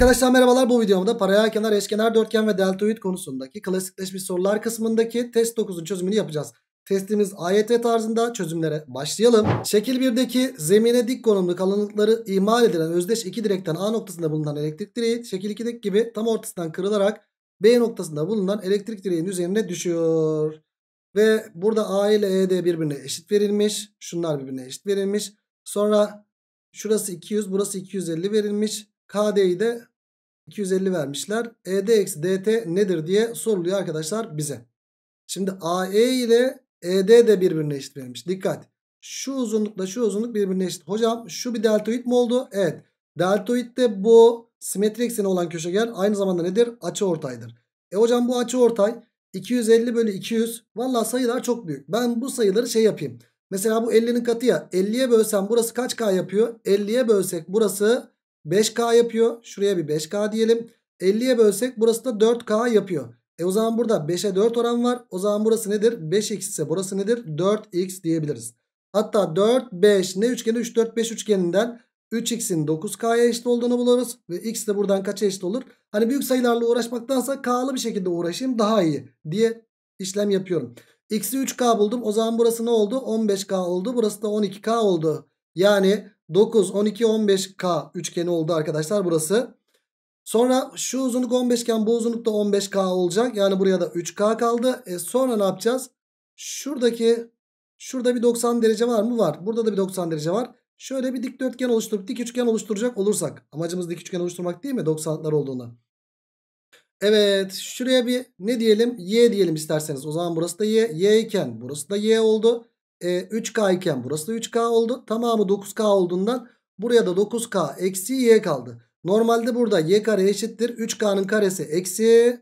Arkadaşlar merhabalar bu videomda paralel kenar, eşkenar, dörtgen ve deltoid konusundaki klasikleşmiş sorular kısmındaki test 9'un çözümünü yapacağız. Testimiz AYT tarzında çözümlere başlayalım. Şekil 1'deki zemine dik konumlu kalınlıkları imal edilen özdeş iki direkten A noktasında bulunan elektrik direği şekil 2'deki gibi tam ortasından kırılarak B noktasında bulunan elektrik direğinin üzerine düşüyor. Ve burada A ile ED birbirine eşit verilmiş. Şunlar birbirine eşit verilmiş. Sonra şurası 200 burası 250 verilmiş. KD'yi de 250 vermişler. ED eksi DT nedir diye soruluyor arkadaşlar bize. Şimdi AE ile ED de birbirine eşit verilmiş. Dikkat. Şu uzunlukla şu uzunluk birbirine eşit. Hocam şu bir deltoid mi oldu? Evet. Deltoid de bu simetri ekseni olan köşegen aynı zamanda nedir? Açı ortaydır. E hocam bu açı ortay 250 bölü 200. Valla sayılar çok büyük. Ben bu sayıları şey yapayım. Mesela bu 50'nin katı ya. 50'ye bölsem burası kaç K yapıyor? 50'ye bölsek burası 5K yapıyor. Şuraya bir 5K diyelim. 50'ye bölsek burası da 4K yapıyor. E o zaman burada 5'e 4 oran var. O zaman burası nedir? 5x ise burası nedir? 4x diyebiliriz. Hatta 4, 5 ne üçgeni? 3, 4, 5 üçgeninden 3x'in 9k'ya eşit olduğunu buluruz. Ve x de buradan kaça eşit olur? Hani büyük sayılarla uğraşmaktansa k'lı bir şekilde uğraşayım daha iyi diye işlem yapıyorum. x'i 3k buldum. O zaman burası ne oldu? 15k oldu. Burası da 12k oldu. Yani 9, 12, 15k üçgeni oldu arkadaşlar burası. Sonra şu uzunluk 15 iken bu uzunluk da 15k olacak. Yani buraya da 3k kaldı. E sonra ne yapacağız? Şuradaki şurada bir 90 derece var mı? Var. Burada da bir 90 derece var. Şöyle bir dikdörtgen oluşturup dik üçgen oluşturacak olursak. Amacımız dik üçgen oluşturmak değil mi? 90'lar olduğunda. Evet şuraya bir ne diyelim? Y diyelim isterseniz. O zaman burası da Y. Y iken burası da Y oldu. E, 3K iken burası da 3K oldu. Tamamı 9K olduğundan buraya da 9K eksi Y kaldı. Normalde burada Y kare eşittir. 3K'nın karesi eksi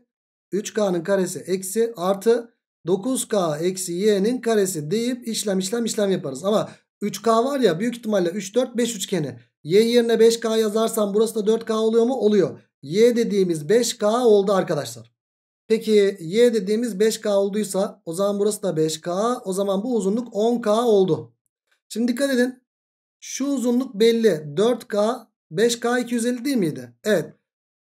3K'nın karesi eksi artı 9K eksi Y'nin karesi deyip işlem işlem işlem yaparız. Ama 3K var ya büyük ihtimalle 3 4 5 üçgeni. Y yerine 5K yazarsam burası da 4K oluyor mu? Oluyor. Y dediğimiz 5K oldu arkadaşlar. Peki Y dediğimiz 5K olduysa o zaman burası da 5K. O zaman bu uzunluk 10K oldu. Şimdi dikkat edin. Şu uzunluk belli. 4K 5K 250 değil miydi? Evet.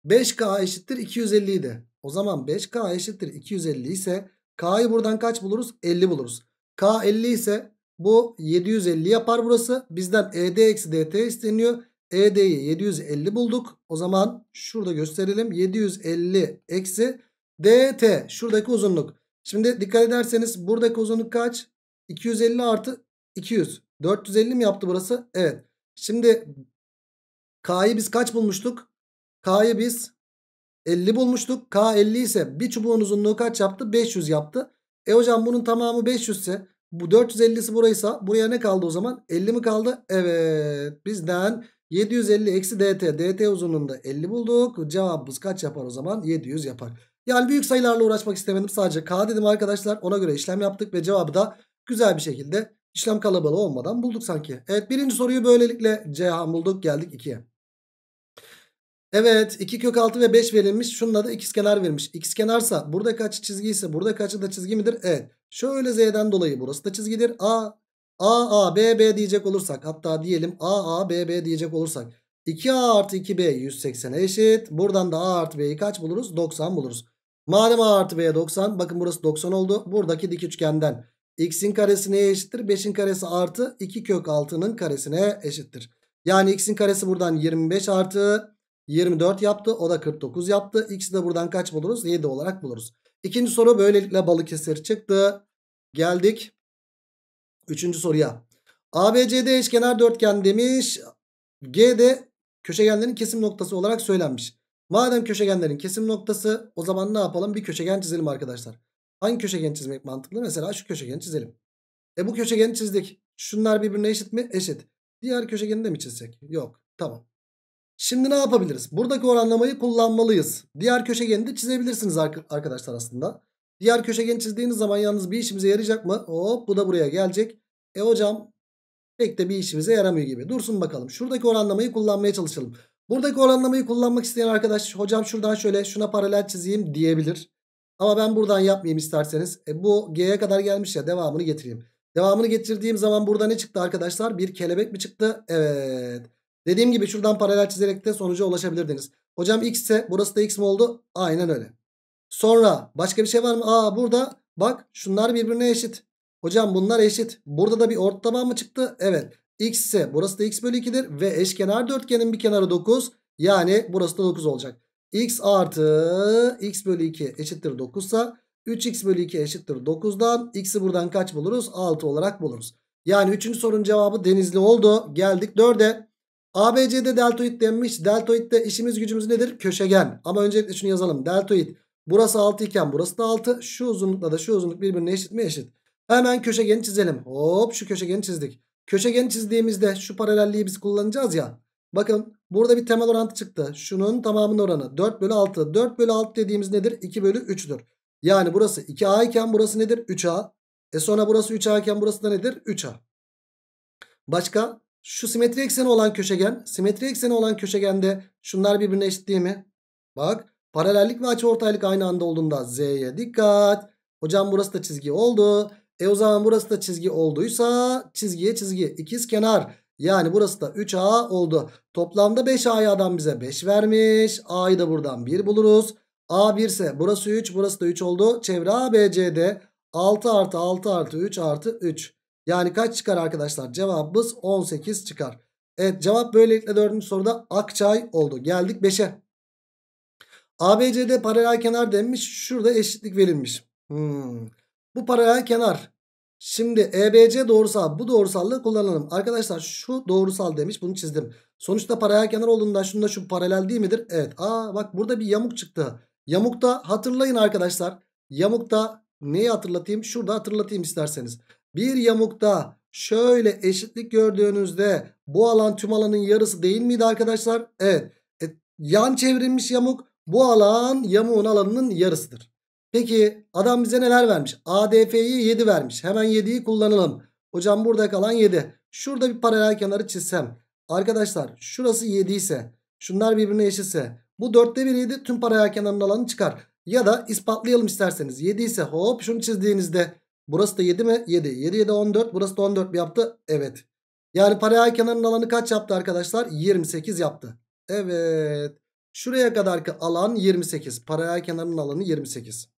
5K eşittir 250 idi. O zaman 5K eşittir 250 ise K'yı buradan kaç buluruz? 50 buluruz. K 50 ise bu 750 yapar burası. Bizden ED eksi DT isteniyor. ED'yi 750 bulduk. O zaman şurada gösterelim. 750 eksi DT şuradaki uzunluk. Şimdi dikkat ederseniz buradaki uzunluk kaç? 250 artı 200. 450 mi yaptı burası? Evet. Şimdi K'yı biz kaç bulmuştuk? K'yı biz 50 bulmuştuk. K 50 ise bir çubuğun uzunluğu kaç yaptı? 500 yaptı. E hocam bunun tamamı 500 ise bu 450'si buraysa buraya ne kaldı o zaman? 50 mi kaldı? Evet. Bizden 750 eksi dt. dt uzunluğunda 50 bulduk. Cevabımız kaç yapar o zaman? 700 yapar. Yani büyük sayılarla uğraşmak istemedim. Sadece k dedim arkadaşlar. Ona göre işlem yaptık ve cevabı da güzel bir şekilde işlem kalabalığı olmadan bulduk sanki. Evet birinci soruyu böylelikle Ceyhan bulduk. Geldik 2'ye. Evet 2 kök 6 ve 5 verilmiş. Şununla da ikizkenar verilmiş. İkizkenarsa burada kaç çizgi ise burada kaçı da çizgi midir? Evet. Şöyle z'den dolayı burası da çizgidir. A A A B B diyecek olursak hatta diyelim A A B B diyecek olursak 2A artı 2B 180'e eşit. Buradan da A artı B'yi kaç buluruz? 90 buluruz. Madem A artı B'ye 90 bakın burası 90 oldu. Buradaki dik üçgenden x'in karesi neye eşittir? 5'in karesi artı 2 kök 6'nın karesine eşittir. Yani x'in karesi buradan 25 artı 24 yaptı. O da 49 yaptı. X'i de buradan kaç buluruz? 7 olarak buluruz. İkinci soru böylelikle Balıkesir çıktı. Geldik. Üçüncü soruya. ABCD eşkenar dörtgen demiş. G'de köşegenlerin kesim noktası olarak söylenmiş. Madem köşegenlerin kesim noktası o zaman ne yapalım? Bir köşegen çizelim arkadaşlar. Hangi köşegen çizmek mantıklı? Mesela şu köşegeni çizelim. E bu köşegeni çizdik. Şunlar birbirine eşit mi? Eşit. Diğer köşegeni de mi çizsek? Yok. Tamam. Şimdi ne yapabiliriz? Buradaki oranlamayı kullanmalıyız. Diğer köşegeni de çizebilirsiniz arkadaşlar aslında. Diğer köşegeni çizdiğiniz zaman yalnız bir işimize yarayacak mı? Hop bu da buraya gelecek. E hocam pek de bir işimize yaramıyor gibi. Dursun bakalım. Şuradaki oranlamayı kullanmaya çalışalım. Buradaki oranlamayı kullanmak isteyen arkadaş hocam şuradan şöyle şuna paralel çizeyim diyebilir. Ama ben buradan yapmayayım isterseniz. E bu G'ye kadar gelmiş ya devamını getireyim. Devamını getirdiğim zaman burada ne çıktı arkadaşlar? Bir kelebek mi çıktı? Evet. Dediğim gibi şuradan paralel çizerek de sonuca ulaşabilirdiniz. Hocam x ise burası da x mi oldu? Aynen öyle. Sonra başka bir şey var mı? Aa burada bak şunlar birbirine eşit. Hocam bunlar eşit. Burada da bir ortalama mı çıktı? Evet. X ise burası da x bölü 2'dir. Ve eşkenar dörtgenin bir kenarı 9. Yani burası da 9 olacak. x artı x bölü 2 eşittir 9 ise 3x bölü 2 eşittir 9'dan x'i buradan kaç buluruz? 6 olarak buluruz. Yani 3. sorunun cevabı denizli oldu. Geldik 4'e. ABC'de deltoid denmiş. Deltoid'de işimiz gücümüz nedir? Köşegen. Ama öncelikle şunu yazalım. Deltoid. Burası 6 iken burası da 6. Şu uzunlukla da şu uzunluk birbirine eşit mi? Eşit. Hemen köşegeni çizelim. Hop şu köşegeni çizdik. Köşegeni çizdiğimizde şu paralelliği biz kullanacağız ya. Bakın burada bir temel orantı çıktı. Şunun tamamının oranı 4 bölü 6. 4 bölü 6 dediğimiz nedir? 2 bölü 3'tür. Yani burası 2A iken burası nedir? 3A. E sonra burası 3A iken burası da nedir? 3A. Başka? Şu simetri ekseni olan köşegen. Simetri ekseni olan köşegende şunlar birbirine eşit değil mi? Bak paralellik ve açıortaylık aynı anda olduğunda Z'ye dikkat. Hocam burası da çizgi oldu. E o zaman burası da çizgi olduysa çizgiye çizgi ikiz kenar. Yani burası da 3A oldu. Toplamda 5A'yı adam bize 5 vermiş. A'yı da buradan 1 buluruz. A 1 ise burası 3 burası da 3 oldu. Çevre ABC'de 6 artı 6 artı 3 artı 3. Yani kaç çıkar arkadaşlar? Cevabımız 18 çıkar. Evet cevap böylelikle 4. soruda Akçay oldu. Geldik 5'e. ABC'de paralel kenar denmiş. Şurada eşitlik verilmiş. Hmm. Bu paralel kenar. Şimdi EBC doğrusal bu doğrusallığı kullanalım. Arkadaşlar şu doğrusal demiş bunu çizdim. Sonuçta paralel kenar olduğunda şunda şu paralel değil midir? Evet. Aa bak burada bir yamuk çıktı. Yamukta hatırlayın arkadaşlar. Yamukta neyi hatırlatayım? Şurada hatırlatayım isterseniz. Bir yamukta şöyle eşitlik gördüğünüzde bu alan tüm alanın yarısı değil miydi arkadaşlar? Evet. E, yan çevrilmiş yamuk bu alan yamuğun alanının yarısıdır. Peki adam bize neler vermiş? ADF'yi 7 vermiş. Hemen 7'yi kullanalım. Hocam burada kalan 7. Şurada bir paralel kenarı çizsem. Arkadaşlar şurası 7 ise şunlar birbirine eşitse bu 4'te 1 7 tüm paralel kenarın alanı çıkar. Ya da ispatlayalım isterseniz. 7 ise hop şunu çizdiğinizde burası da 7 mi? 7. 7 7 14 burası da 14 mi yaptı? Evet. Yani paralel kenarın alanı kaç yaptı arkadaşlar? 28 yaptı. Evet. Şuraya kadarki alan 28. Paralel kenarın alanı 28.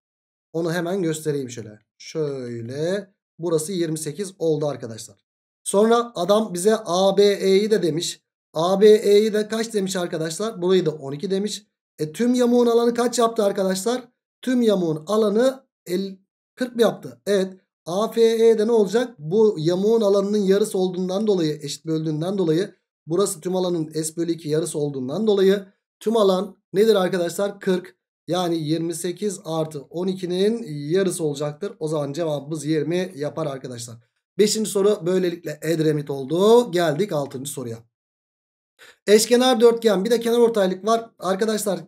Onu hemen göstereyim şöyle. Şöyle. Burası 28 oldu arkadaşlar. Sonra adam bize ABE'yi de demiş. ABE'yi de kaç demiş arkadaşlar? Burayı da 12 demiş. E tüm yamuğun alanı kaç yaptı arkadaşlar? Tüm yamuğun alanı 50, 40 mı yaptı? Evet. AFE'de ne olacak? Bu yamuğun alanının yarısı olduğundan dolayı eşit böldüğünden dolayı burası tüm alanın S bölü 2 yarısı olduğundan dolayı tüm alan nedir arkadaşlar? 40. Yani 28 artı 12'nin yarısı olacaktır. O zaman cevabımız 20 yapar arkadaşlar. Beşinci soru böylelikle Edremit oldu. Geldik altıncı soruya. Eşkenar dörtgen bir de kenar ortaylık var. Arkadaşlar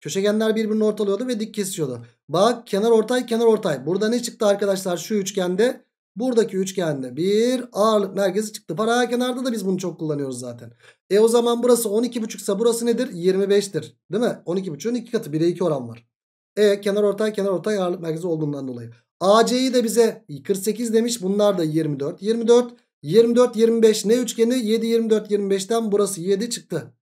köşegenler birbirini ortalıyordu ve dik kesiyordu. Bak kenar ortay kenar ortay. Burada ne çıktı arkadaşlar şu üçgende? Buradaki üçgende bir ağırlık merkezi çıktı. Paralel kenarda da biz bunu çok kullanıyoruz zaten. E o zaman burası 12,5 ise burası nedir? 25'tir. Değil mi? 12,5'un 2 katı 1'e 2 oran var. E kenar ortay kenar ortay ağırlık merkezi olduğundan dolayı. AC'yi de bize 48 demiş. Bunlar da 24. 24 24 25 ne üçgeni? 7 24 25'ten burası 7 çıktı.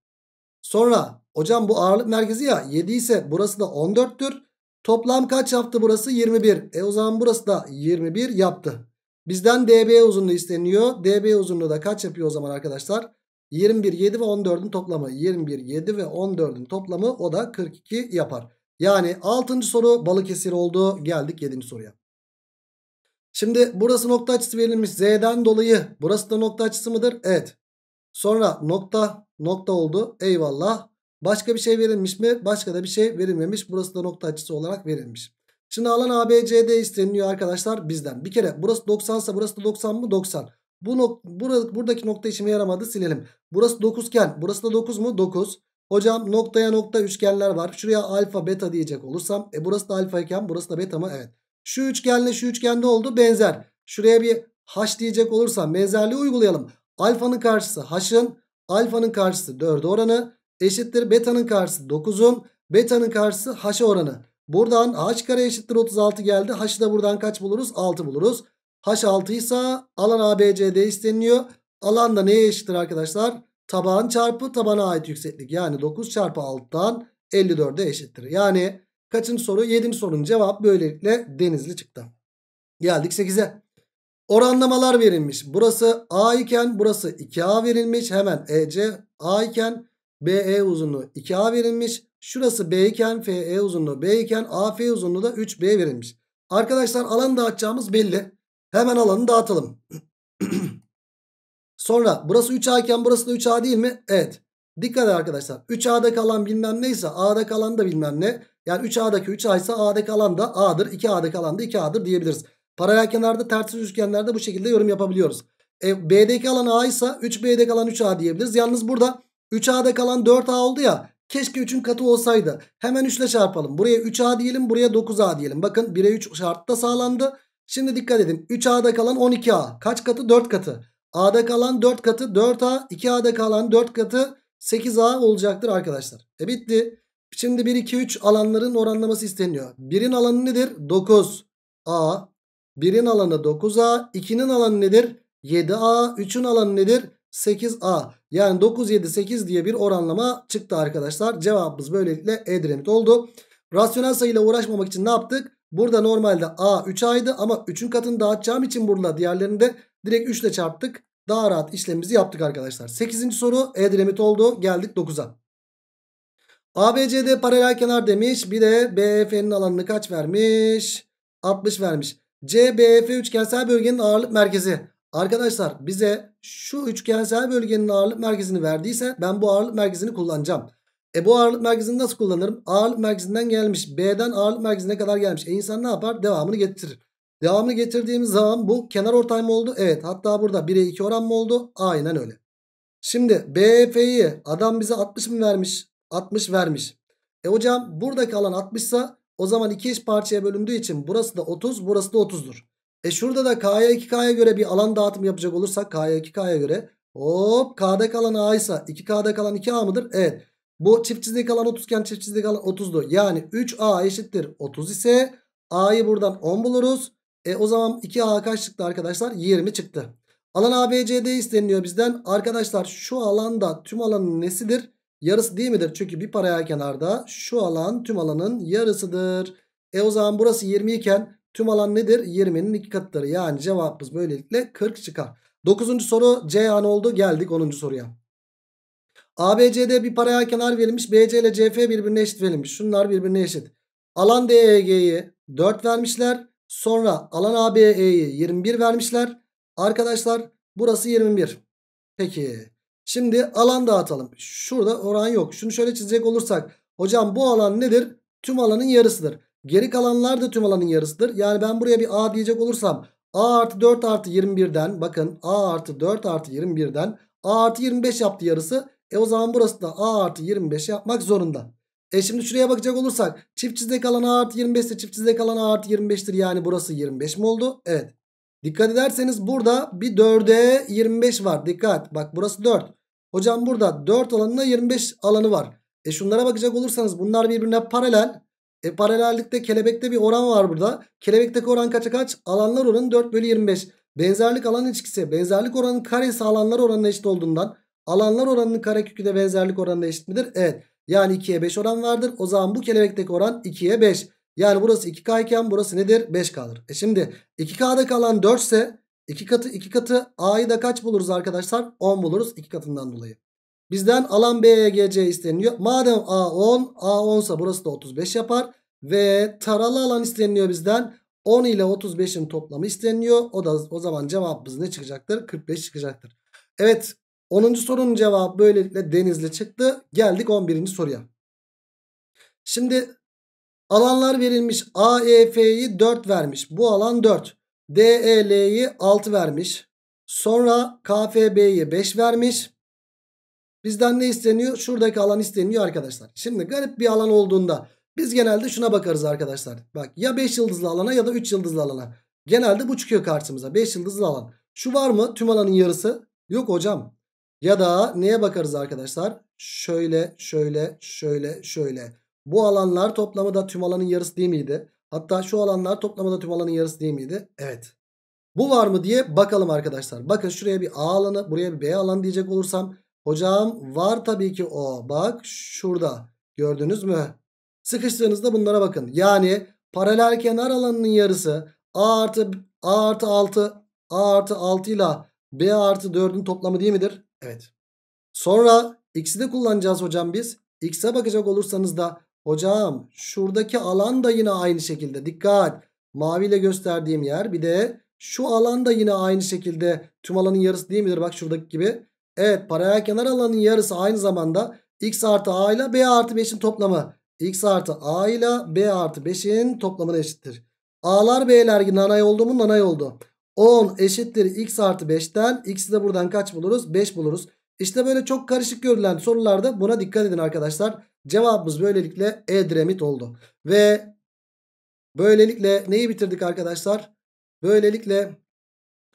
Sonra hocam bu ağırlık merkezi ya 7 ise burası da 14'tür. Toplam kaç yaptı burası? 21. E o zaman burası da 21 yaptı. Bizden DB uzunluğu isteniyor. DB uzunluğu da kaç yapıyor o zaman arkadaşlar? 21, 7 ve 14'ün toplamı. 21, 7 ve 14'ün toplamı o da 42 yapar. Yani 6. soru Balıkesir oldu. Geldik 7. soruya. Şimdi burası nokta açısı verilmiş. Z'den dolayı burası da nokta açısı mıdır? Evet. Sonra nokta nokta oldu. Eyvallah. Başka bir şey verilmiş mi? Başka da bir şey verilmemiş. Burası da nokta açısı olarak verilmiş. Şimdi alan ABCD isteniyor arkadaşlar bizden. Bir kere burası 90 ise burası da 90 mı? 90. Bu nok bur buradaki nokta işime yaramadı silelim. Burası 9 iken burası da 9 mu? 9. Hocam noktaya nokta üçgenler var. Şuraya alfa beta diyecek olursam. E burası da alfa iken burası da beta mı? Evet. Şu üçgenle şu üçgende oldu benzer. Şuraya bir h diyecek olursam benzerliği uygulayalım. Alfanın karşısı h'ın. Alfanın karşısı 4 oranı. Eşittir beta'nın karşısı 9'un. Beta'nın karşısı h'a oranı. Buradan h kare eşittir 36 geldi. H'ı da buradan kaç buluruz? 6 buluruz. H 6 ise alan ABCD isteniliyor. Alan da neye eşittir arkadaşlar? taban çarpı tabana ait yükseklik. Yani 9 çarpı alttan 54'e eşittir. Yani kaçıncı soru? 7. sorunun cevabı böylelikle denizli çıktı. Geldik 8'e. Oranlamalar verilmiş. Burası A iken burası 2A verilmiş. Hemen EC A iken BE uzunluğu 2A verilmiş. Şurası B iken FE uzunluğu B iken AF uzunluğu da 3B verilmiş. Arkadaşlar alan dağıtacağımız belli. Hemen alanı dağıtalım. Sonra burası 3A iken burası da 3A değil mi? Evet. Dikkat edin arkadaşlar. 3A'da kalan bilmem neyse A'da kalan da bilmem ne. Yani 3A'daki 3A ise A'da kalan da A'dır. 2A'da kalan da 2A'dır diyebiliriz. Paralel kenarda tersiz üçgenlerde bu şekilde yorum yapabiliyoruz. E, B'deki alan A ise 3B'de kalan 3A diyebiliriz. Yalnız burada 3A'da kalan 4A oldu ya. Keşke 3'ün katı olsaydı. Hemen 3 ile çarpalım. Buraya 3A diyelim buraya 9A diyelim. Bakın 1'e 3 şartta sağlandı. Şimdi dikkat edin. 3A'da kalan 12A. Kaç katı? 4 katı. A'da kalan 4 katı 4A. 2A'da kalan 4 katı 8A olacaktır arkadaşlar. E bitti. Şimdi 1, 2, 3 alanların oranlaması isteniyor. 1'in alanı nedir? 9A. 1'in alanı 9A. 2'nin alanı nedir? 7A. 3'ün alanı nedir? 8A. Yani 9, 7, 8 diye bir oranlama çıktı arkadaşlar. Cevabımız böylelikle Edremit oldu. Rasyonel sayıyla uğraşmamak için ne yaptık? Burada normalde A 3A'ydı ama 3'ün katını dağıtacağım için burada diğerlerini de direkt 3 ile çarptık. Daha rahat işlemimizi yaptık arkadaşlar. 8. soru Edremit oldu. Geldik 9'a. ABCD paralel kenar demiş. Bir de BF'nin alanını kaç vermiş? 60 vermiş. CBF üçgensel bölgenin ağırlık merkezi. Arkadaşlar bize şu üçgensel bölgenin ağırlık merkezini verdiyse ben bu ağırlık merkezini kullanacağım. E bu ağırlık merkezini nasıl kullanırım? Ağırlık merkezinden gelmiş. B'den ağırlık merkezine kadar gelmiş. E insan ne yapar? Devamını getirir. Devamını getirdiğimiz zaman bu kenar ortay mı oldu? Evet. Hatta burada 1'e 2 oran mı oldu? Aynen öyle. Şimdi BF'yi adam bize 60 mı vermiş? 60 vermiş. E hocam buradaki alan 60 ise o zaman iki eş parçaya bölündüğü için burası da 30 burası da 30'dur. E şurada da K'ya 2K'ya göre bir alan dağıtımı yapacak olursak K'ya 2K'ya göre hop K'da kalan A ise 2K'da kalan 2A mıdır? Evet. Bu çift çizgi kalan 30 iken çift çizgi kalan 30'du. Yani 3A eşittir 30 ise A'yı buradan 10 buluruz. E o zaman 2A kaç çıktı arkadaşlar? 20 çıktı. Alan ABCD isteniyor bizden. Arkadaşlar şu alanda tüm alanın nesidir? Yarısı değil midir? Çünkü bir paraya kenarda şu alan tüm alanın yarısıdır. E o zaman burası 20 iken tüm alan nedir? 20'nin iki katıdır. Yani cevabımız böylelikle 40 çıkar. 9. soru C an oldu. Geldik 10. soruya. ABCD bir paraya kenar verilmiş. BC ile CF birbirine eşit verilmiş. Şunlar birbirine eşit. Alan DEG'yi 4 vermişler. Sonra alan ABE'yi 21 vermişler. Arkadaşlar burası 21. Peki. Şimdi alan dağıtalım. Şurada oran yok. Şunu şöyle çizecek olursak. Hocam bu alan nedir? Tüm alanın yarısıdır. Geri kalanlar da tüm alanın yarısıdır. Yani ben buraya bir A diyecek olursam. A artı 4 artı 21'den bakın A artı 4 artı 21'den A artı 25 yaptı yarısı. E o zaman burası da A artı 25 yapmak zorunda. E şimdi şuraya bakacak olursak çift çizde kalan A artı 25 ise çift çizde kalan A artı 25'tir. Yani burası 25 mi oldu? Evet. Dikkat ederseniz burada bir 4'e 25 var. Dikkat bak burası 4. Hocam burada 4 alanında 25 alanı var. E şunlara bakacak olursanız bunlar birbirine paralel. E paralellikte kelebekte bir oran var burada. Kelebekteki oran kaça kaç? Alanlar oranı 4 bölü 25. Benzerlik alan ilişkisi. Benzerlik oranının karesi alanlar oranına eşit olduğundan. Alanlar oranının karekökü de benzerlik oranına eşit midir? Evet. Yani 2'ye 5 oran vardır. O zaman bu kelebekteki oran 2'ye 5. Yani burası 2K iken burası nedir? 5K'dır. E şimdi 2K'da kalan 4 ise 2 katı 2 katı A'yı da kaç buluruz arkadaşlar? 10 buluruz 2 katından dolayı. Bizden alan BEGC isteniyor. Madem A 10, A 10 ise burası da 35 yapar. Ve taralı alan isteniyor bizden. 10 ile 35'in toplamı isteniyor. O da o zaman cevabımız ne çıkacaktır? 45 çıkacaktır. Evet 10. sorunun cevabı böylelikle denizli çıktı. Geldik 11. soruya. Şimdi alanlar verilmiş. AEF'yi 4 vermiş. Bu alan 4. DEL'yi 6 vermiş. Sonra KFB'yi 5 vermiş. Bizden ne isteniyor? Şuradaki alan isteniyor arkadaşlar. Şimdi garip bir alan olduğunda biz genelde şuna bakarız arkadaşlar. Bak ya 5 yıldızlı alana ya da 3 yıldızlı alana. Genelde bu çıkıyor karşımıza. 5 yıldızlı alan. Şu var mı? Tüm alanın yarısı. Yok hocam. Ya da neye bakarız arkadaşlar? Şöyle, şöyle, şöyle, şöyle. Bu alanlar toplamı da tüm alanın yarısı değil miydi? Hatta şu alanlar toplamı da tüm alanın yarısı değil miydi? Evet. Bu var mı diye bakalım arkadaşlar. Bakın şuraya bir A alanı, buraya bir B alanı diyecek olursam Hocam var tabii ki o. Bak şurada. Gördünüz mü? Sıkıştığınızda bunlara bakın. Yani paralel kenar alanının yarısı A artı A artı 6 A artı 6 ile B artı 4'ün toplamı değil midir? Evet. Sonra x'i de kullanacağız hocam biz. X'e bakacak olursanız da hocam şuradaki alan da yine aynı şekilde. Dikkat. Maviyle gösterdiğim yer bir de şu alan da yine aynı şekilde tüm alanın yarısı değil midir? Bak şuradaki gibi. Evet paralel kenar alanın yarısı aynı zamanda x artı a ile b artı 5'in toplamı. x artı a ile b artı 5'in toplamına eşittir. A'lar B'ler nanay oldu mu nanay oldu. 10 eşittir x artı 5'ten x'i de buradan kaç buluruz? 5 buluruz. İşte böyle çok karışık görülen sorularda buna dikkat edin arkadaşlar. Cevabımız böylelikle Edremit oldu. Ve böylelikle neyi bitirdik arkadaşlar? Böylelikle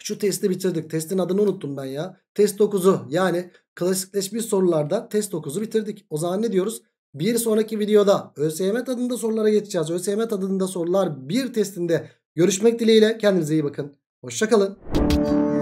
şu testi bitirdik. Testin adını unuttum ben ya. Test 9'u yani klasikleşmiş sorularda test 9'u bitirdik. O zaman ne diyoruz? Bir sonraki videoda ÖSYM tadında sorulara geçeceğiz. ÖSYM tadında sorular bir testinde görüşmek dileğiyle. Kendinize iyi bakın. Hoşçakalın.